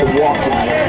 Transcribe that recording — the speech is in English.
to walk